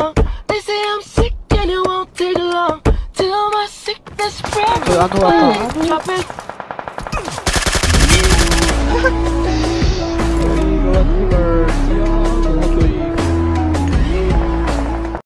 long. They say I'm sick and it won't take long till my sickness spreads.